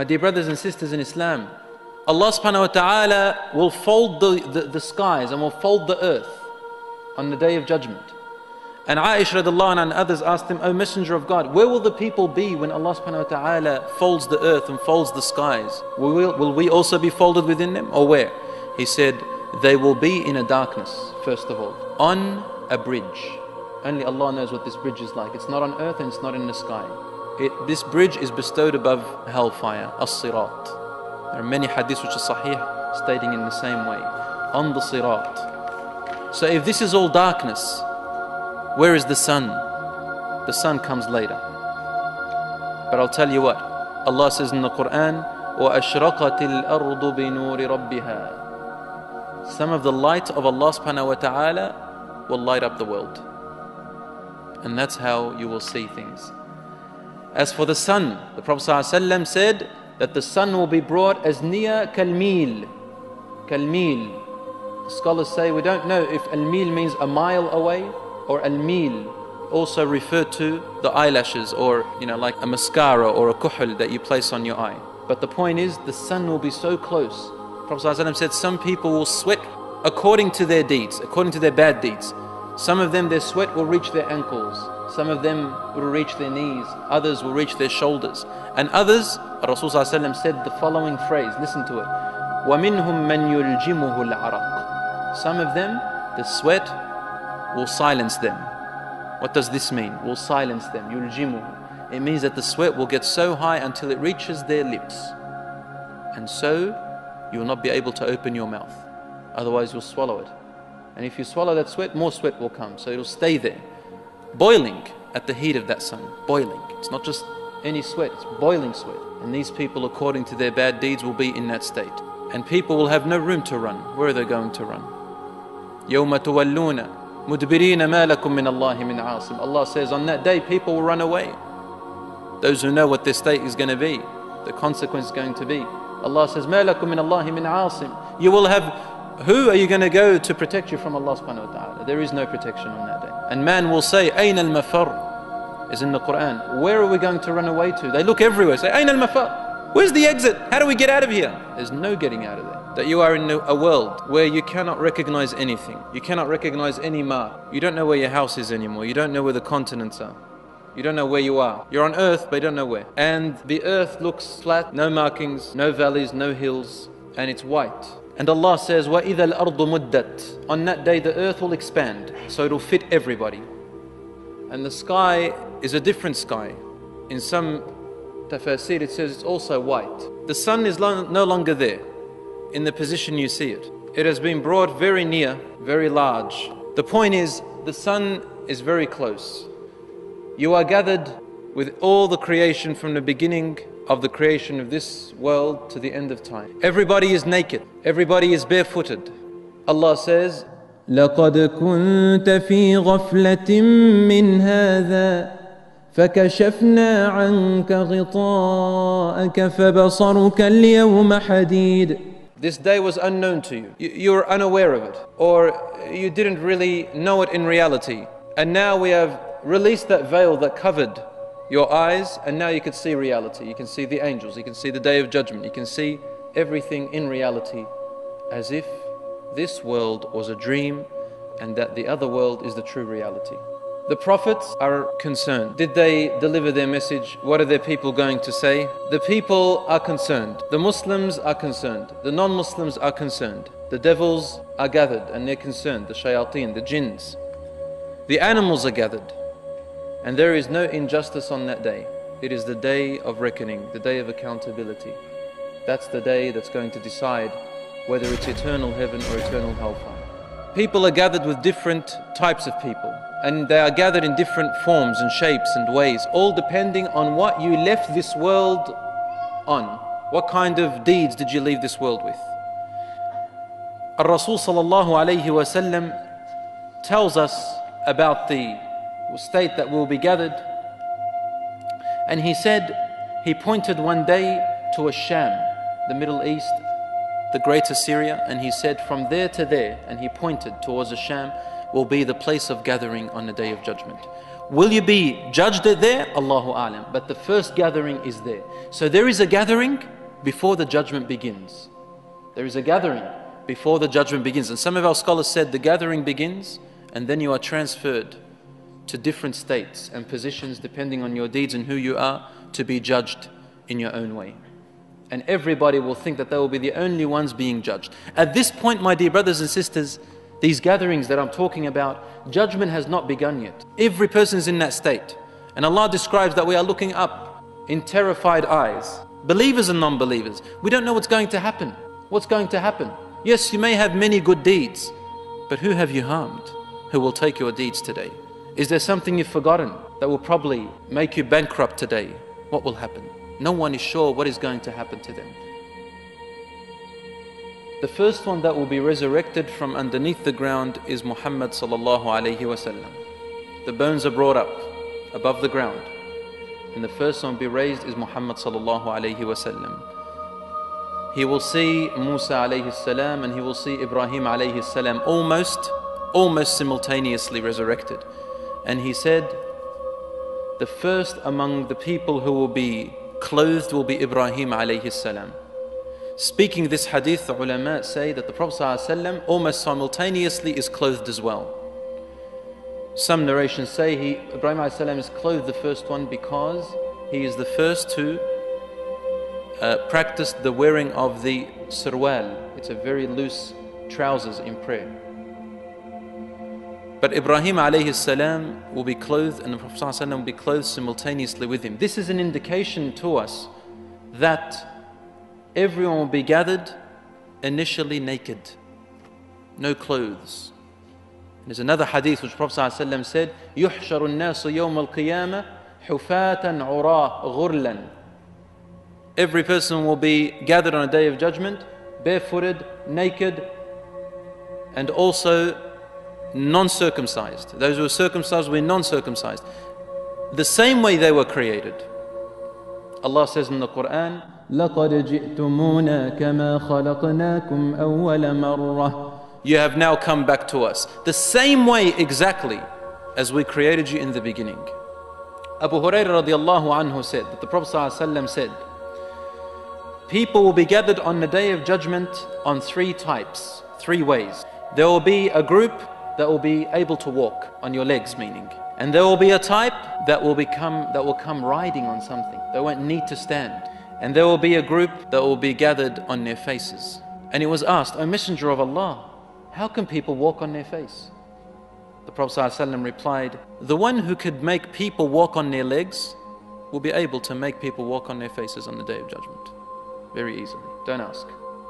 My dear brothers and sisters in Islam, Allah subhanahu wa ta'ala will fold the, the, the skies and will fold the earth on the day of judgment. And Aisha radiallahu and others asked him, O Messenger of God, where will the people be when Allah subhanahu wa ta'ala folds the earth and folds the skies? Will we, will we also be folded within them or where? He said, they will be in a darkness, first of all, on a bridge. Only Allah knows what this bridge is like. It's not on earth and it's not in the sky It, this bridge is bestowed above hellfire, as-sirat. There are many hadiths which are sahih stating in the same way, on the sirat. So if this is all darkness, where is the sun? The sun comes later. But I'll tell you what, Allah says in the Quran, وَأَشْرَقَتِ الْأَرْضُ بِنُورِ رَبِّهَا Some of the light of Allah subhanahu wa ta'ala will light up the world. And that's how you will see things. As for the sun, the Prophet ﷺ said that the sun will be brought as near kalmil. Kalmil. Scholars say we don't know if al-mil means a mile away or al-mil also referred to the eyelashes or you know like a mascara or a kuhl that you place on your eye. But the point is the sun will be so close. Prophet ﷺ said some people will sweat according to their deeds, according to their bad deeds. Some of them their sweat will reach their ankles. Some of them will reach their knees, others will reach their shoulders. And others, Rasulullah said the following phrase, listen to it. وَمِنْهُمْ مَنْ يُلْجِمُهُ الْعَرَقُ Some of them, the sweat will silence them. What does this mean? Will silence them. يُلْجِمُهُ It means that the sweat will get so high until it reaches their lips. And so, you will not be able to open your mouth. Otherwise, you'll swallow it. And if you swallow that sweat, more sweat will come. So it'll stay there boiling at the heat of that sun. Boiling. It's not just any sweat, it's boiling sweat. And these people, according to their bad deeds, will be in that state. And people will have no room to run. Where are they going to run? يوم تولون مدبرين ما لكم من الله من عاصم. Allah says on that day people will run away. Those who know what their state is going to be, the consequence is going to be. Allah says, ما لكم من الله من عاصم. You will have who are you going to go to protect you from Allah subhanahu wa ta'ala? There is no protection on that day. And man will say, Ayn al mafar is in the Quran. Where are we going to run away to? They look everywhere, say, Ayn al mafar. Where's the exit? How do we get out of here? There's no getting out of there. That you are in a world where you cannot recognize anything. You cannot recognize any mark. You don't know where your house is anymore. You don't know where the continents are. You don't know where you are. You're on earth, but you don't know where. And the earth looks flat, no markings, no valleys, no hills, and it's white. And Allah says, وَإِذَا الْأَرْضُ مُدَّتْ On that day the earth will expand, so it will fit everybody. And the sky is a different sky. In some tafsir it says it's also white. The sun is no longer there in the position you see it. It has been brought very near, very large. The point is, the sun is very close. You are gathered with all the creation from the beginning of the creation of this world to the end of time. Everybody is naked, everybody is barefooted. Allah says, لقد كنت في غفلة من هذا فكشفنا عنك غطاءك فبصرك اليوم حديد This day was unknown to you. You were unaware of it, or you didn't really know it in reality. And now we have released that veil that covered your eyes, and now you can see reality. You can see the angels, you can see the day of judgment, you can see everything in reality as if this world was a dream and that the other world is the true reality. The prophets are concerned. Did they deliver their message? What are their people going to say? The people are concerned. The Muslims are concerned. The non Muslims are concerned. The devils are gathered and they're concerned. The shayateen, the jinns. The animals are gathered. And there is no injustice on that day. It is the day of reckoning, the day of accountability. That's the day that's going to decide whether it's eternal heaven or eternal hellfire. People are gathered with different types of people, and they are gathered in different forms and shapes and ways, all depending on what you left this world on. What kind of deeds did you leave this world with? Rasul sallallahu alayhi wasallam tells us about the state that will be gathered. And he said, he pointed one day to a Sham, the Middle East, the greater Syria, and he said, from there to there, and he pointed towards a Sham, will be the place of gathering on the day of judgment. Will you be judged there? Allahu Alam. But the first gathering is there. So there is a gathering before the judgment begins. There is a gathering before the judgment begins. And some of our scholars said the gathering begins and then you are transferred to different states and positions depending on your deeds and who you are to be judged in your own way. And everybody will think that they will be the only ones being judged. At this point, my dear brothers and sisters, these gatherings that I'm talking about, judgment has not begun yet. Every person is in that state. And Allah describes that we are looking up in terrified eyes. Believers and non believers. We don't know what's going to happen. What's going to happen? Yes, you may have many good deeds, but who have you harmed? Who will take your deeds today? Is there something you've forgotten that will probably make you bankrupt today? What will happen? No one is sure what is going to happen to them. The first one that will be resurrected from underneath the ground is Muhammad sallallahu alayhi wasallam. The bones are brought up above the ground. And the first one to be raised is Muhammad sallallahu alayhi wasallam. He will see Musa alayhi salam and he will see Ibrahim alayhi salam almost, almost simultaneously resurrected. And he said, the first among the people who will be clothed will be Ibrahim alayhi salam. Speaking this hadith, the ulama say that the Prophet almost simultaneously is clothed as well. Some narrations say he, Ibrahim ﷺ is clothed the first one because he is the first to uh, practice the wearing of the sirwal. It's a very loose trousers in prayer. But Ibrahim alayhi salam will be clothed and the Prophet ﷺ will be clothed simultaneously with him. This is an indication to us that everyone will be gathered initially naked, no clothes. There's another hadith which Prophet ﷺ said, يُحْشَرُ النَّاسُ يَوْمَ الْقِيَامَةِ حُفَاةً عُرَاء غُرْلًا Every person will be gathered on a day of judgment, barefooted, naked, and also non-circumcised. Those who were circumcised were non-circumcised. The same way they were created. Allah says in the Quran, لقد جئتمونا كما خلقناكم أول مرة You have now come back to us. The same way exactly as we created you in the beginning. Abu Hurairah radiallahu anhu said that the Prophet ﷺ said, People will be gathered on the day of judgment on three types, three ways. There will be a group that will be able to walk on your legs, meaning. And there will be a type that will become that will come riding on something. They won't need to stand. And there will be a group that will be gathered on their faces. And it was asked, O Messenger of Allah, how can people walk on their face? The Prophet ﷺ replied, The one who could make people walk on their legs will be able to make people walk on their faces on the day of judgment. Very easily. Don't ask.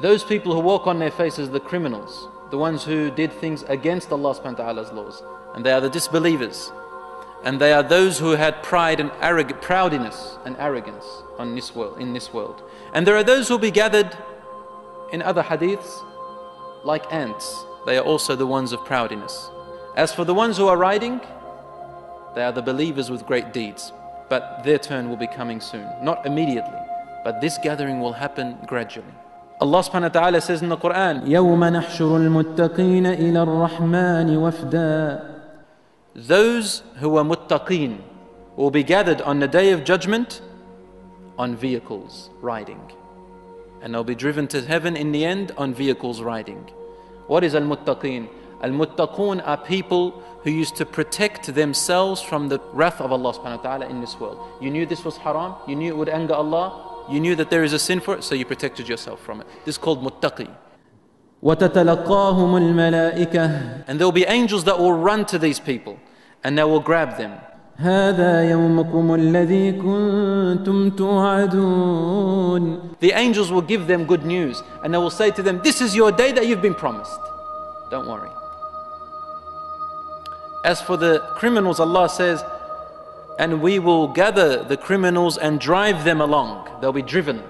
Those people who walk on their faces, are the criminals, the ones who did things against Allah subhanahu wa ta'ala's laws. And they are the disbelievers. And they are those who had pride and arrogance, proudness and arrogance on this world, in this world. And there are those who will be gathered in other hadiths like ants. They are also the ones of proudness. As for the ones who are riding, they are the believers with great deeds. But their turn will be coming soon. Not immediately, but this gathering will happen gradually. Allah subhanahu wa ta'ala says in the Quran, يوم نحشر المتقين إلى الرحمن وفدا Those who are muttaqeen will be gathered on the day of judgment on vehicles riding. And they'll be driven to heaven in the end on vehicles riding. What is al-muttaqeen? Al-muttaqun are people who used to protect themselves from the wrath of Allah subhanahu wa ta'ala in this world. You knew this was haram, you knew it would anger Allah, you knew that there is a sin for it, so you protected yourself from it. This is called muttaqi. وتتلقاهم الملائكة And there will be angels that will run to these people and they will grab them. هذا يومكم الذي كنتم توعدون The angels will give them good news and they will say to them, This is your day that you've been promised. Don't worry. As for the criminals, Allah says, and we will gather the criminals and drive them along. They'll be driven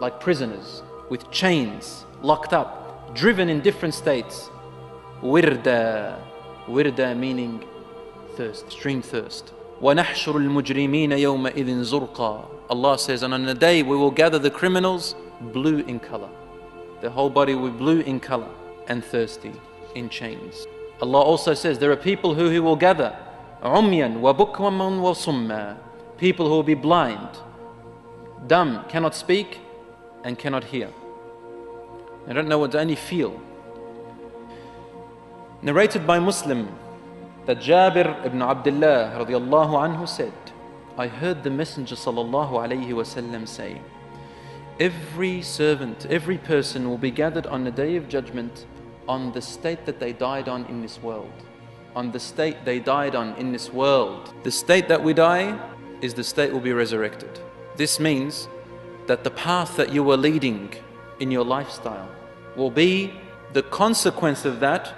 like prisoners with chains locked up, driven in different states. Wirda, wirda meaning thirst, stream thirst. وَنَحْشُرُ الْمُجْرِمِينَ يَوْمَئِذٍ Allah says, and on the day we will gather the criminals blue in color. Their whole body will be blue in color and thirsty in chains. Allah also says, there are people who He will gather عميا وبكما وصما people who will be blind dumb cannot speak and cannot hear they don't know what any feel narrated by Muslim that Jabir ibn Abdullah radiallahu anhu said I heard the Messenger sallallahu alayhi wasallam say every servant every person will be gathered on the day of judgment on the state that they died on in this world on the state they died on in this world. The state that we die is the state will be resurrected. This means that the path that you were leading in your lifestyle will be the consequence of that.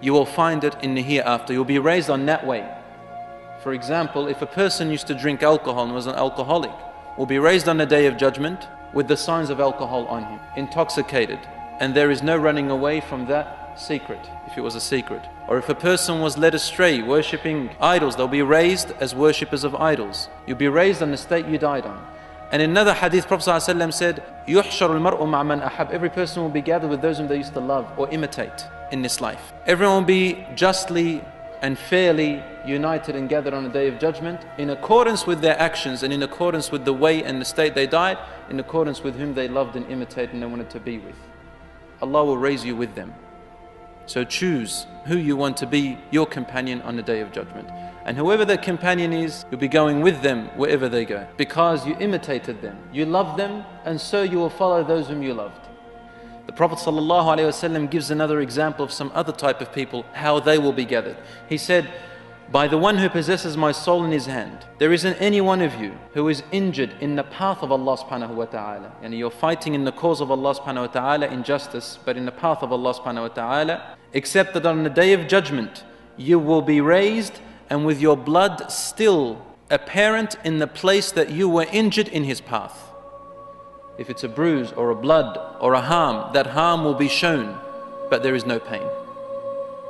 You will find it in the hereafter. You'll be raised on that way. For example, if a person used to drink alcohol and was an alcoholic, will be raised on the day of judgment with the signs of alcohol on him, intoxicated, and there is no running away from that secret, if it was a secret. Or if a person was led astray, worshipping idols, they'll be raised as worshippers of idols. You'll be raised on the state you died on. And in another hadith, Prophet ﷺ said, يُحْشَرُ الْمَرْءُ مَعْ مَنْ أَحَبْ Every person will be gathered with those whom they used to love or imitate in this life. Everyone will be justly and fairly united and gathered on the day of judgment in accordance with their actions and in accordance with the way and the state they died, in accordance with whom they loved and imitated and they wanted to be with. Allah will raise you with them. So choose who you want to be your companion on the day of judgment. And whoever that companion is, you'll be going with them wherever they go. Because you imitated them, you loved them, and so you will follow those whom you loved. The Prophet ﷺ gives another example of some other type of people, how they will be gathered. He said, by the one who possesses my soul in his hand. There isn't any one of you who is injured in the path of Allah subhanahu wa ta'ala. And you're fighting in the cause of Allah subhanahu wa ta'ala in justice, but in the path of Allah subhanahu wa ta'ala, except that on the day of judgment you will be raised and with your blood still apparent in the place that you were injured in his path. If it's a bruise or a blood or a harm, that harm will be shown, but there is no pain.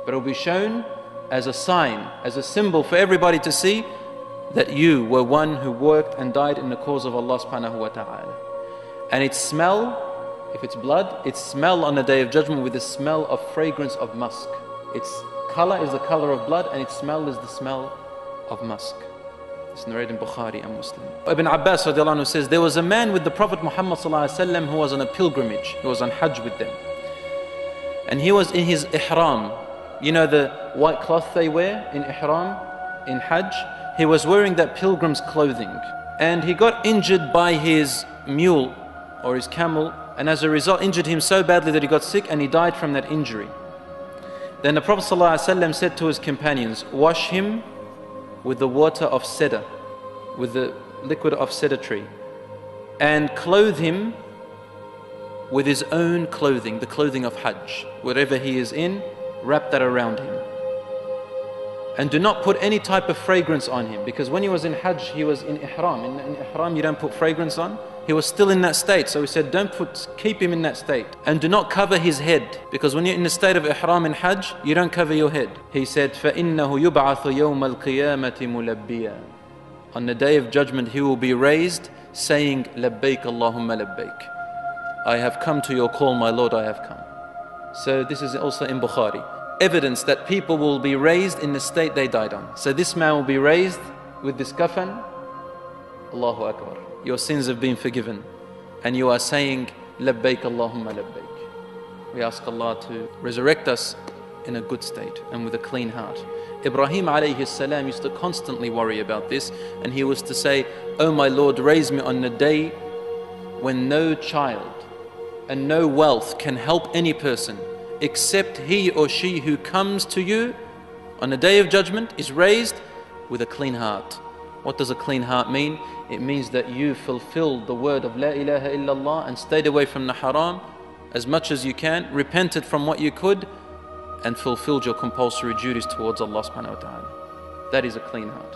But it will be shown as a sign, as a symbol for everybody to see that you were one who worked and died in the cause of Allah subhanahu wa ta'ala. And its smell, if it's blood, its smell on the day of judgment with the smell of fragrance of musk. Its color is the color of blood and its smell is the smell of musk. It's narrated in Bukhari and Muslim. Ibn Abbas anhu says, There was a man with the Prophet Muhammad who was on a pilgrimage. He was on Hajj with them. And he was in his ihram, you know the white cloth they wear in ihram, in Hajj? He was wearing that pilgrim's clothing. And he got injured by his mule or his camel, and as a result, injured him so badly that he got sick and he died from that injury. Then the Prophet ﷺ said to his companions, Wash him with the water of cedar, with the liquid of cedar tree, and clothe him with his own clothing, the clothing of Hajj. Wherever he is in, wrap that around him. And do not put any type of fragrance on him because when he was in Hajj, he was in Ihram. In, in Ihram, you don't put fragrance on. He was still in that state. So he said, don't put, keep him in that state. And do not cover his head because when you're in the state of Ihram in Hajj, you don't cover your head. He said, فَإِنَّهُ يُبْعَثُ يَوْمَ الْقِيَامَةِ مُلَبِّيًا On the day of judgment, he will be raised saying, لَبَّيْكَ اللَّهُمَّ لَبَّيْكَ I have come to your call, my Lord, I have come. So this is also in Bukhari. Evidence that people will be raised in the state they died on. So this man will be raised with this kafan. Allahu Akbar. Your sins have been forgiven. And you are saying, Labbaik Allahumma labbaik. We ask Allah to resurrect us in a good state and with a clean heart. Ibrahim alayhi salam used to constantly worry about this and he was to say, Oh my Lord, raise me on the day when no child and no wealth can help any person except he or she who comes to you on the day of judgment is raised with a clean heart. What does a clean heart mean? It means that you fulfilled the word of La ilaha illallah and stayed away from the haram as much as you can, repented from what you could, and fulfilled your compulsory duties towards Allah subhanahu wa ta'ala. That is a clean heart.